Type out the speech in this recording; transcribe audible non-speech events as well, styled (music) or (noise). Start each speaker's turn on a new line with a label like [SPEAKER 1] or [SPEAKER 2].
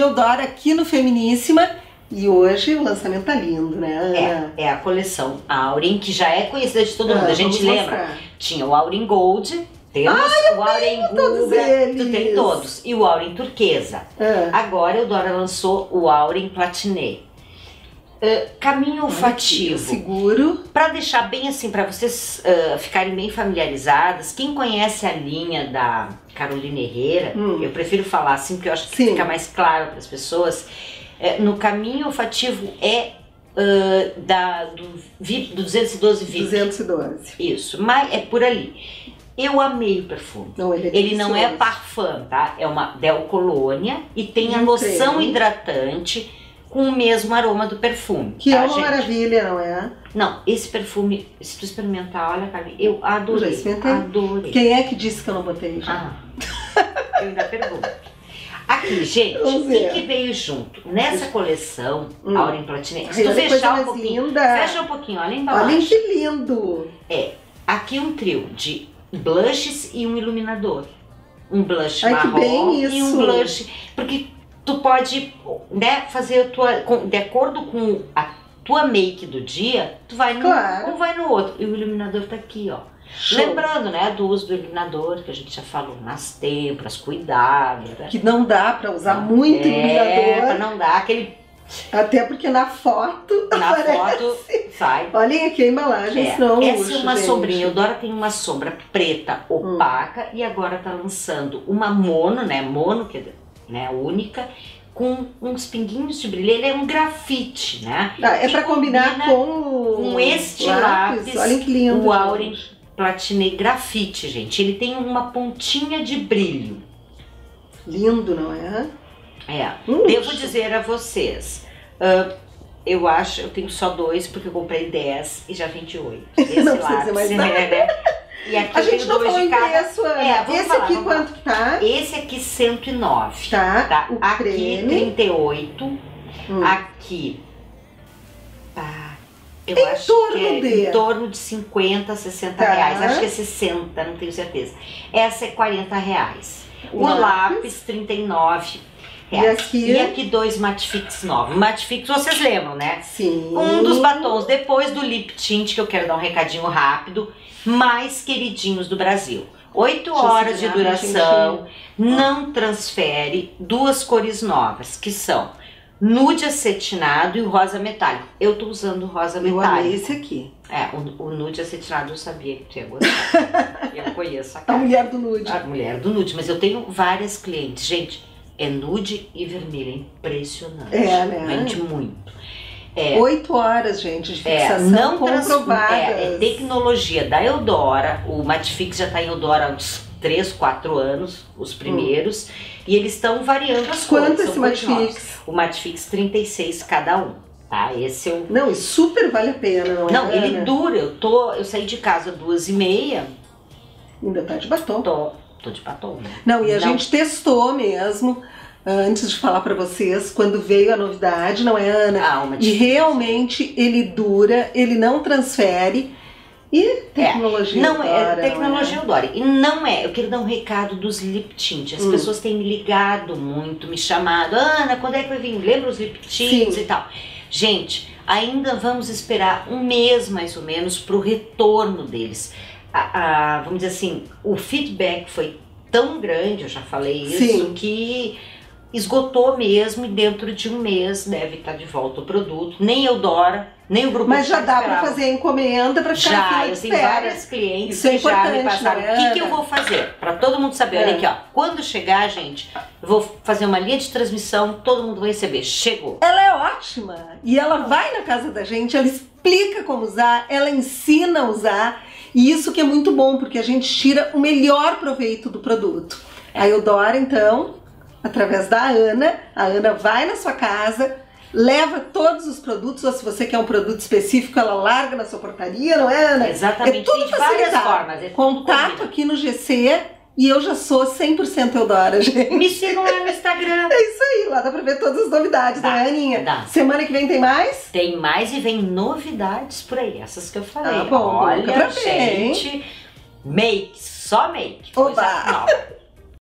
[SPEAKER 1] Eudora aqui no Feminíssima. E hoje o lançamento tá lindo, né?
[SPEAKER 2] É, é a coleção Aurin, que já é conhecida de todo mundo.
[SPEAKER 1] Ah,
[SPEAKER 2] a gente lembra?
[SPEAKER 1] mostrar.
[SPEAKER 2] Tinha o Aurin Gold, temos o Aurin Guga, tu tem todos. E o Aurin Turquesa.
[SPEAKER 1] Ah,
[SPEAKER 2] Agora a Eudora lançou o Aurin Platiné. Uh, caminho olfativo.
[SPEAKER 1] Seguro.
[SPEAKER 2] Para deixar bem assim, para vocês uh, ficarem bem familiarizadas, quem conhece a linha da Carolina Herrera,
[SPEAKER 1] Hum.
[SPEAKER 2] eu prefiro falar assim, porque eu acho que
[SPEAKER 1] Sim.
[SPEAKER 2] fica mais claro para as pessoas. É, no caminho olfativo é uh, da, do, VIP, do 212 VIP.
[SPEAKER 1] 212.
[SPEAKER 2] Isso, mas é por ali. Eu amei o perfume.
[SPEAKER 1] Não, ele é
[SPEAKER 2] Ele não é parfum, tá? É uma Del Colônia e tem a
[SPEAKER 1] Um
[SPEAKER 2] loção
[SPEAKER 1] creme.
[SPEAKER 2] hidratante com o mesmo aroma do perfume.
[SPEAKER 1] Que
[SPEAKER 2] tá,
[SPEAKER 1] é uma
[SPEAKER 2] gente?
[SPEAKER 1] maravilha, não é?
[SPEAKER 2] Não, esse perfume, se tu experimentar, olha, Carmen, eu adorei.
[SPEAKER 1] Já experimentei.
[SPEAKER 2] Adorei.
[SPEAKER 1] Quem é que disse que eu não botei, gente?
[SPEAKER 2] Ah, eu ainda pergunto. Aqui, gente, o que, veio junto? Nessa coleção,
[SPEAKER 1] Hum.
[SPEAKER 2] Aurin Platinum, se tu
[SPEAKER 1] olha
[SPEAKER 2] fechar um pouquinho,
[SPEAKER 1] linda.
[SPEAKER 2] fecha um pouquinho, olha a embalagem.
[SPEAKER 1] Olhem que lindo.
[SPEAKER 2] Aqui um trio de blushes e um iluminador. Um blush
[SPEAKER 1] Ai, que
[SPEAKER 2] marrom e um blush. Porque tu pode né, fazer a tua. com- de acordo com a tua make do dia, tu vai num
[SPEAKER 1] Claro.
[SPEAKER 2] um vai no outro. E o iluminador tá aqui, ó.
[SPEAKER 1] Show.
[SPEAKER 2] Lembrando, né, do uso do iluminador, que a gente já falou nas têmporas, cuidado. Né?
[SPEAKER 1] Que não dá pra usar muito
[SPEAKER 2] é,
[SPEAKER 1] iluminador.
[SPEAKER 2] não dar aquele.
[SPEAKER 1] Até porque na foto.
[SPEAKER 2] Na (laughs)
[SPEAKER 1] aparece.
[SPEAKER 2] foto sai.
[SPEAKER 1] Olhem aqui a embalagem,
[SPEAKER 2] É,
[SPEAKER 1] senão
[SPEAKER 2] essa
[SPEAKER 1] luxo,
[SPEAKER 2] é uma
[SPEAKER 1] gente.
[SPEAKER 2] sombrinha. O Dora tem uma sombra preta opaca e agora tá lançando uma mono, né? Mono, que é né, única, com uns pinguinhos de brilho. Ele é um grafite, né?
[SPEAKER 1] Ah, é pra combinar
[SPEAKER 2] combina
[SPEAKER 1] com,
[SPEAKER 2] com este lápis,
[SPEAKER 1] Olhem que lindo.
[SPEAKER 2] o. Aurin Platinei Grafite, gente. Ele tem uma pontinha de brilho.
[SPEAKER 1] Lindo, não é?
[SPEAKER 2] É.
[SPEAKER 1] Um
[SPEAKER 2] Devo
[SPEAKER 1] luxo.
[SPEAKER 2] dizer a vocês. ah, eu acho, eu tenho só dois, porque eu comprei 10 e já vendi oito. (laughs) Esse
[SPEAKER 1] Não precisa dizer mais nada.
[SPEAKER 2] né? (laughs) E aqui
[SPEAKER 1] A gente não falou
[SPEAKER 2] de
[SPEAKER 1] em
[SPEAKER 2] cada.
[SPEAKER 1] preço, Ana.
[SPEAKER 2] É, vamos
[SPEAKER 1] Esse
[SPEAKER 2] falar,
[SPEAKER 1] aqui
[SPEAKER 2] vamos
[SPEAKER 1] quanto que tá?
[SPEAKER 2] Esse aqui 109.
[SPEAKER 1] Tá,
[SPEAKER 2] Tá?
[SPEAKER 1] o
[SPEAKER 2] Aqui
[SPEAKER 1] creme.
[SPEAKER 2] 38.
[SPEAKER 1] Hum.
[SPEAKER 2] Aqui. Tá. Eu
[SPEAKER 1] Em
[SPEAKER 2] acho
[SPEAKER 1] torno
[SPEAKER 2] que é
[SPEAKER 1] de-
[SPEAKER 2] em torno de 50, 60
[SPEAKER 1] Tá.
[SPEAKER 2] reais. Acho que é 60, não tenho certeza. Essa é 40 reais. O
[SPEAKER 1] Lápis.
[SPEAKER 2] lápis, 39
[SPEAKER 1] E
[SPEAKER 2] reais.
[SPEAKER 1] aqui?
[SPEAKER 2] E aqui dois Matfix novos. Matfix vocês lembram, né?
[SPEAKER 1] Sim.
[SPEAKER 2] Um dos batons depois do lip tint, que eu quero dar um recadinho rápido, mais queridinhos do Brasil. 8
[SPEAKER 1] Deixa eu
[SPEAKER 2] horas de duração, não transfere, duas cores novas, que são nude acetinado e o rosa metálico. Eu tô usando o rosa
[SPEAKER 1] Eu amei
[SPEAKER 2] metálico.
[SPEAKER 1] esse aqui.
[SPEAKER 2] É, o, o nude acetinado eu sabia que tu ia gostar. (laughs) eu conheço a
[SPEAKER 1] A
[SPEAKER 2] cara.
[SPEAKER 1] mulher do nude.
[SPEAKER 2] A mulher do nude, mas eu tenho várias clientes. Gente, é nude e vermelho, é impressionante.
[SPEAKER 1] É, né?
[SPEAKER 2] Vende muito. É,
[SPEAKER 1] Oito horas, gente, de
[SPEAKER 2] é,
[SPEAKER 1] fixação
[SPEAKER 2] não trans-
[SPEAKER 1] comprovadas.
[SPEAKER 2] é, é tecnologia da Eudora. O Matfix já está em Eudora há uns 3, 4 anos, os primeiros. E eles estão variando as
[SPEAKER 1] Quanto esse
[SPEAKER 2] são cores novas.
[SPEAKER 1] Matfix?
[SPEAKER 2] O Matfix 36 cada um. Tá? Esse é o.
[SPEAKER 1] Não, e super vale a pena, não é?
[SPEAKER 2] Não, ele
[SPEAKER 1] Ana?
[SPEAKER 2] dura. Eu, tô, eu saí de casa duas e meia.
[SPEAKER 1] Ainda tá de batom.
[SPEAKER 2] Tô, tô de batom. Né?
[SPEAKER 1] Não, e a
[SPEAKER 2] Não.
[SPEAKER 1] gente testou mesmo, antes de falar pra vocês, quando veio a novidade, não é, Ana?
[SPEAKER 2] Ah, o
[SPEAKER 1] E realmente ele dura, ele não transfere. E tecnologia.
[SPEAKER 2] Não é tecnologia
[SPEAKER 1] não.
[SPEAKER 2] E não é. Eu quero dar um recado dos lip tint. As
[SPEAKER 1] Hum.
[SPEAKER 2] pessoas têm me ligado muito, me chamado. Ana, quando é que vai vir? Lembra os lip tints
[SPEAKER 1] Sim.
[SPEAKER 2] e tal? Gente, ainda vamos esperar um mês mais ou menos pro retorno deles. A- a- vamos dizer assim, o feedback foi tão grande, eu já falei isso,
[SPEAKER 1] Sim.
[SPEAKER 2] que esgotou mesmo e dentro de um mês deve estar de volta o produto. Nem Eudora, nem o grupo
[SPEAKER 1] Mas já dá
[SPEAKER 2] esperava.
[SPEAKER 1] fazer a encomenda pra ficar
[SPEAKER 2] Já, eu tenho
[SPEAKER 1] espera.
[SPEAKER 2] várias clientes
[SPEAKER 1] Isso é
[SPEAKER 2] que já me
[SPEAKER 1] importante,
[SPEAKER 2] passaram.
[SPEAKER 1] né,
[SPEAKER 2] O que, que eu vou fazer? Pra todo mundo saber.
[SPEAKER 1] É.
[SPEAKER 2] Olha aqui, ó. Quando chegar, gente, eu vou fazer uma linha de transmissão, todo mundo vai receber. Chegou.
[SPEAKER 1] Ela é ótima. E ela vai na casa da gente, ela explica como usar, ela ensina a usar. E isso que é muito bom, porque a gente tira o melhor proveito do produto. A Eudora, então, através da Ana, a Ana vai na sua casa, leva todos os produtos, ou se você quer um produto específico, ela larga na sua portaria, não é, Ana?
[SPEAKER 2] Exatamente.
[SPEAKER 1] É tudo
[SPEAKER 2] Tem de várias
[SPEAKER 1] facilitado.
[SPEAKER 2] formas. É
[SPEAKER 1] Contato
[SPEAKER 2] combina.
[SPEAKER 1] aqui no GC e eu já sou 100% Eudora, (laughs) gente.
[SPEAKER 2] Me sigam lá no Instagram.
[SPEAKER 1] É isso aí, lá dá pra ver todas as novidades,
[SPEAKER 2] Dá,
[SPEAKER 1] não é, Aninha?
[SPEAKER 2] dá.
[SPEAKER 1] Semana que vem tem mais?
[SPEAKER 2] Tem mais e vem novidades por aí. Essas que eu falei.
[SPEAKER 1] Ah, bom,
[SPEAKER 2] Olha,
[SPEAKER 1] pra
[SPEAKER 2] gente. Make, só make.
[SPEAKER 1] Oba! (laughs)